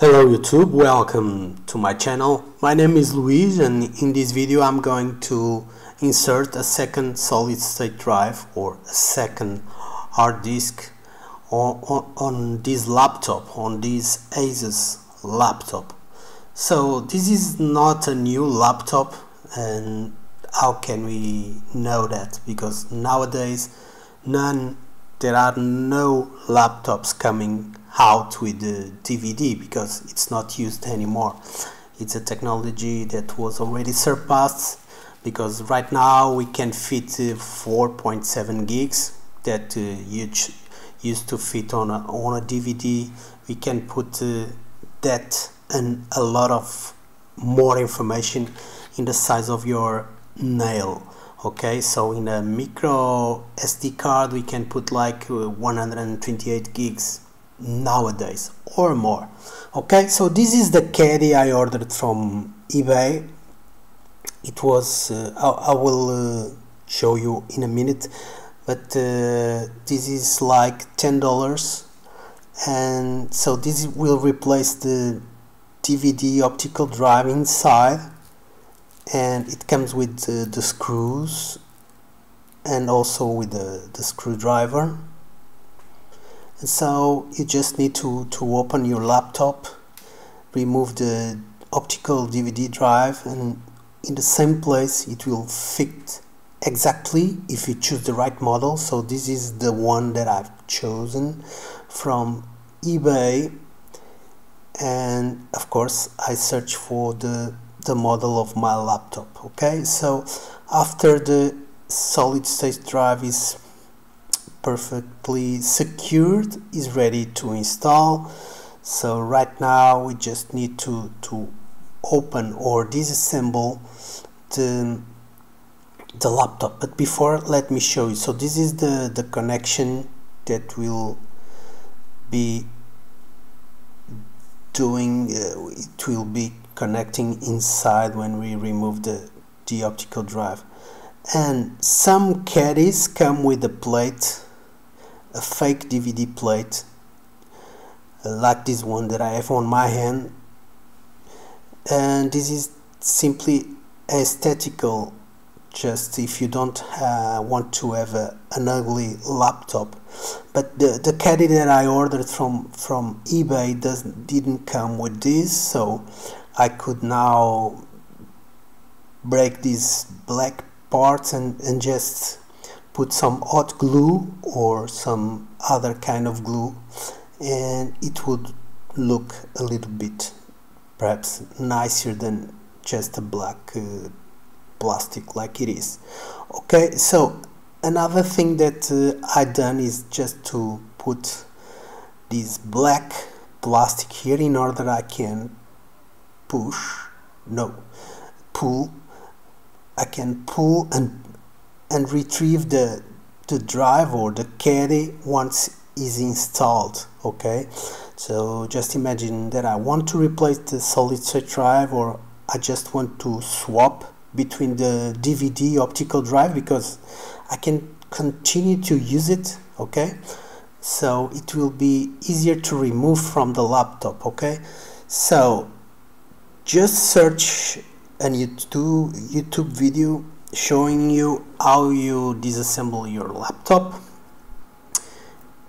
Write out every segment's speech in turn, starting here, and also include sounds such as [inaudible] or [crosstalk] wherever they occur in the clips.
Hello YouTube, welcome to my channel. My name is Luis and in this video I'm going to insert a second solid state drive or a second hard disk on, on, on this laptop, on this Asus laptop. So this is not a new laptop and how can we know that? Because nowadays none, there are no laptops coming out with the DVD because it's not used anymore. It's a technology that was already surpassed because right now we can fit uh, 4.7 gigs that uh, used to fit on a, on a DVD. We can put uh, that and a lot of more information in the size of your nail okay so in a micro SD card we can put like uh, 128 gigs nowadays or more. Okay so this is the caddy I ordered from eBay. It was uh, I, I, will uh, show you in a minute but uh, this is like ten dollars. And so this will replace the DVD optical drive inside and it comes with the screws and also with the, the screwdriver and so you just need to, to open your laptop remove the optical DVD drive and in the same place it will fit exactly if you choose the right model. So this is the one that I've chosen from eBay. And of course I search for the the model of my laptop okay? So after the solid state drive is perfectly secured is ready to install. So right now we just need to to open or disassemble the the laptop. But before let me show you. So this is the the connection that will be doing uh, it will be connecting inside when we remove the the optical drive. And some caddies come with a plate a fake DVD plate like this one that I have on my hand. And this is simply aesthetical just if you don't uh, want to have a, an ugly laptop. But the, the caddy that I ordered from from eBay doesn't didn't come with this so I could now break these black parts and, and just put some hot glue or some other kind of glue and it would look a little bit perhaps nicer than just a black uh, plastic like it is. Okay so another thing that uh, I done is just to put this black plastic here in order I can push no pull I can pull and and retrieve the the drive or the caddy once is installed okay? So just imagine that I want to replace the solid state drive or I just want to swap between the DVD optical drive because I can continue to use it okay? So it will be easier to remove from the laptop okay? So just search a YouTube YouTube video showing you how you disassemble your laptop.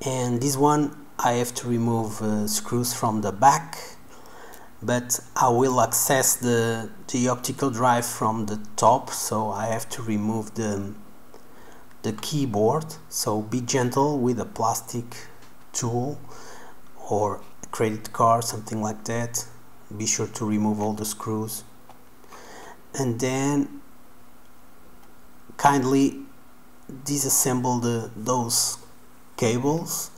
And this one I have to remove uh, screws from the back but I will access the, the optical drive from the top so I have to remove the, the keyboard. So be gentle with a plastic tool or credit card something like that. Be sure to remove all the screws. And then kindly disassemble the, those cables.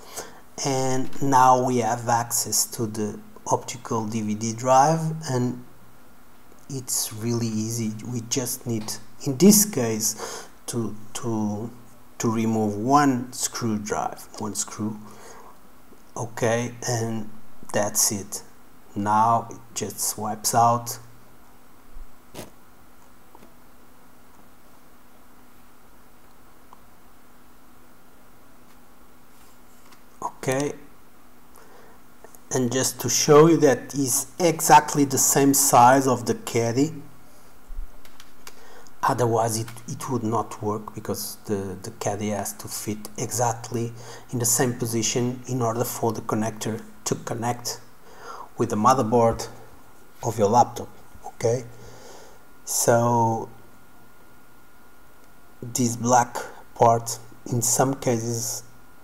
And now we have access to the optical DVD drive and it's really easy. We just need in this case to to to remove one screw drive one screw. Okay and that's it. Now it just swipes out okay? And just to show you that is exactly the same size of the caddy. Otherwise it, it would not work because the, the caddy has to fit exactly in the same position in order for the connector to connect with the motherboard of your laptop okay? So this black part in some cases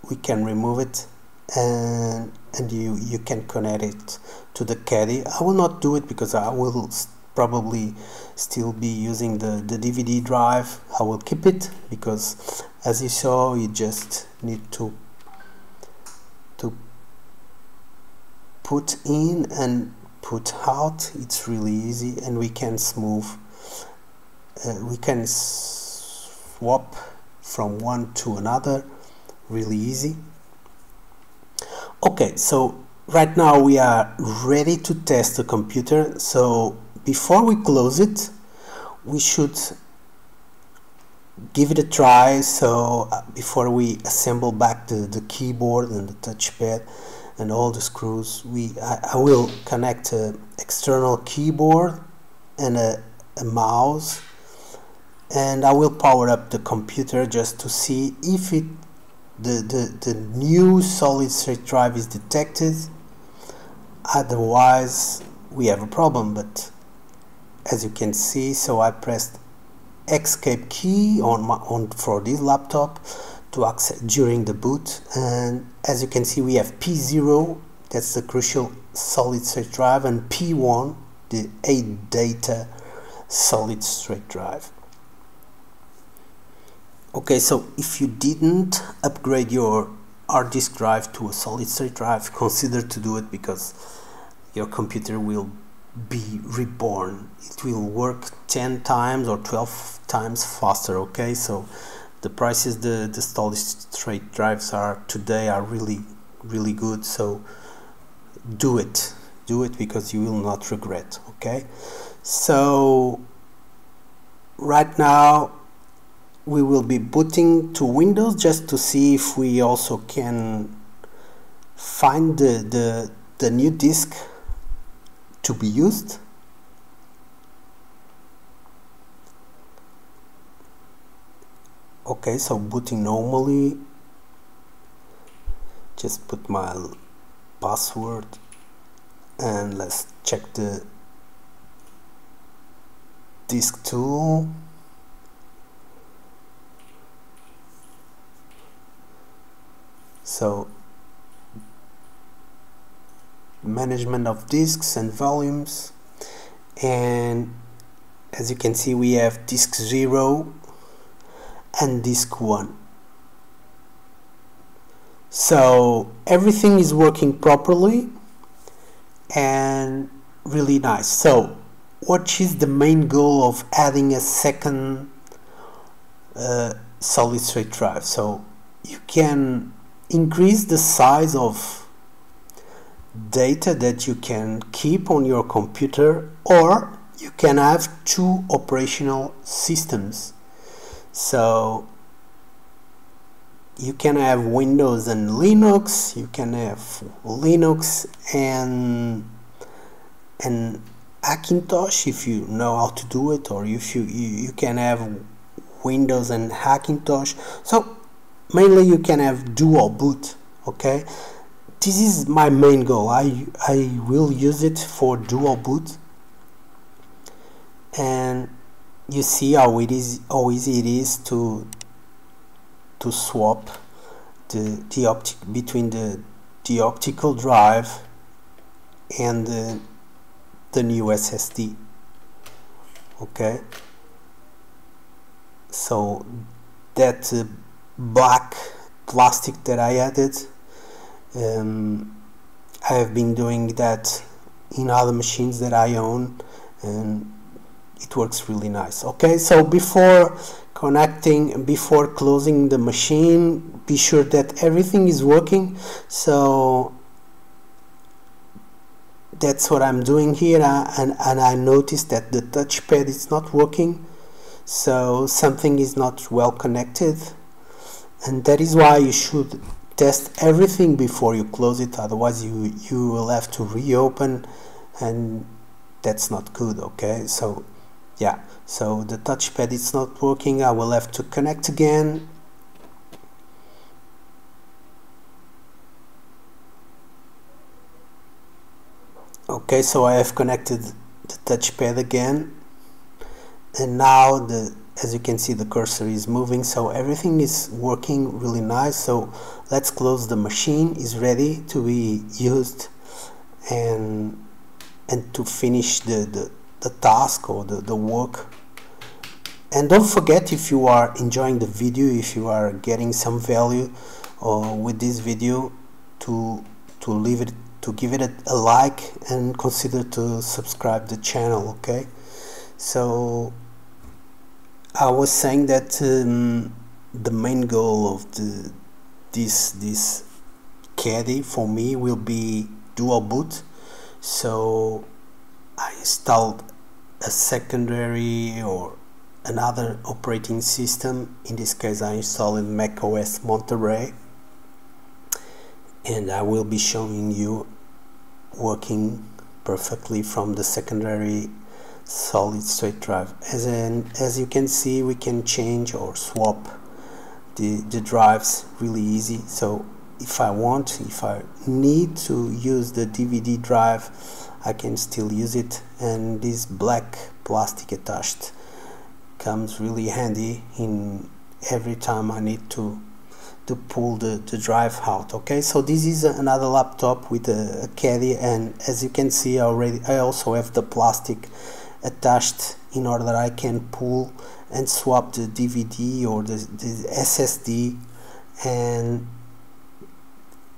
we can remove it and and you you can connect it to the caddy. I will not do it because I will probably still be using the, the DVD drive. I will keep it because as you saw you just need to to put in and put out. It's really easy and we can smooth uh, we can swap from one to another really easy okay so right now we are ready to test the computer. So before we close it we should give it a try. So uh, before we assemble back the, the keyboard and the touchpad and all the screws we I, I will connect an external keyboard and a, a mouse. And I will power up the computer just to see if it the, the, the new solid state drive is detected. Otherwise we have a problem but as you can see so I pressed escape key on my on for this laptop to access during the boot. And as you can see we have P0 that's the crucial solid state drive and P1 the ADATA solid state drive okay so if you didn't upgrade your hard disk drive to a solid state drive [laughs] consider to do it because your computer will be reborn. It will work 10 times or 12 times faster okay? So the prices the the solid state drives are today are really really good so do it. Do it because you will not regret okay? So right now we will be booting to Windows just to see if we also can find the, the, the new disk to be used. Okay so booting normally. Just put my password and let's check the disk tool so management of disks and volumes. And as you can see we have disk 0 and disk 1 so everything is working properly and really nice. So what is the main goal of adding a second uh, solid state drive? So you can increase the size of data that you can keep on your computer or you can have two operational systems. So you can have Windows and Linux you can have Linux and and Hackintosh if you know how to do it or if you you, you can have Windows and Hackintosh. So mainly you can have dual boot okay? This is my main goal. I, I will use it for dual boot. And you see how it is how easy it is to to swap the the optic between the the optical drive and the, the new SSD okay? So that uh, black plastic that I added. Um, I have been doing that in other machines that I own and it works really nice. Okay so before connecting before closing the machine be sure that everything is working. So that's what I'm doing here uh, and, and I noticed that the touchpad is not working. So something is not well connected and that is why you should test everything before you close it otherwise you you will have to reopen and that's not good okay? So yeah so the touchpad is not working I will have to connect again. Okay so I have connected the touchpad again. And now the as you can see the cursor is moving so everything is working really nice. So let's close the machine is ready to be used and and to finish the, the, the task or the, the work. And don't forget if you are enjoying the video if you are getting some value uh, with this video to to leave it to give it a, a like and consider to subscribe the channel okay? So I was saying that um, the main goal of the this this caddy for me will be dual boot. So I installed a secondary or another operating system. In this case I installed macOS Monterey. And I will be showing you working perfectly from the secondary solid state drive. As in as you can see we can change or swap the, the drives really easy. So if I want if I need to use the DVD drive I can still use it. And this black plastic attached comes really handy in every time I need to to pull the, the drive out okay? So this is another laptop with a, a caddy. And as you can see already I also have the plastic attached in order I can pull and swap the DVD or the, the SSD and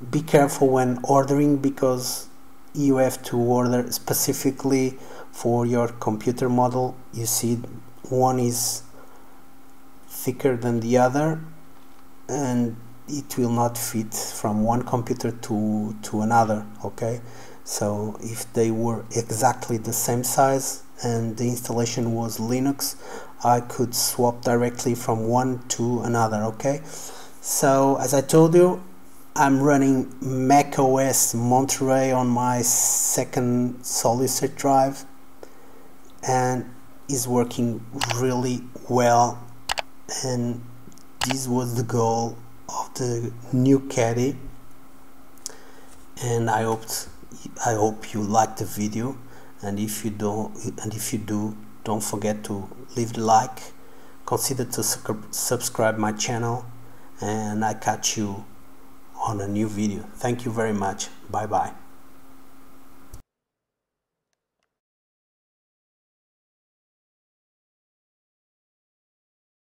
be careful when ordering because you have to order specifically for your computer model. You see one is thicker than the other and it will not fit from one computer to to another okay? So if they were exactly the same size and the installation was Linux. I could swap directly from one to another okay? So as I told you I'm running Mac OS Monterey on my second solid drive and is working really well and this was the goal of the new caddy. And I hoped I hope you liked the video and if you don't and if you do don't forget to leave the like consider to subscribe my channel and I catch you on a new video. Thank you very much. Bye bye